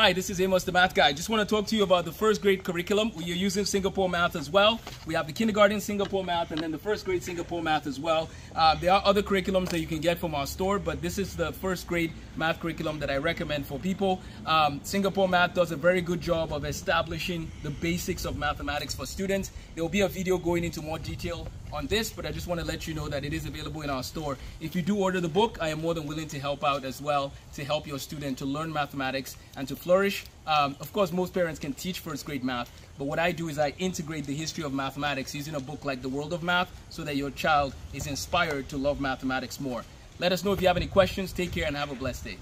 Hi, this is Amos the Math Guy. Just want to talk to you about the first grade curriculum. We are using Singapore Math as well. We have the kindergarten Singapore Math and then the first grade Singapore Math as well. Uh, there are other curriculums that you can get from our store, but this is the first grade math curriculum that I recommend for people. Um, Singapore Math does a very good job of establishing the basics of mathematics for students. There will be a video going into more detail on this, but I just want to let you know that it is available in our store. If you do order the book, I am more than willing to help out as well to help your student to learn mathematics and to flourish. Um, of course, most parents can teach first grade math, but what I do is I integrate the history of mathematics using a book like The World of Math so that your child is inspired to love mathematics more. Let us know if you have any questions. Take care and have a blessed day.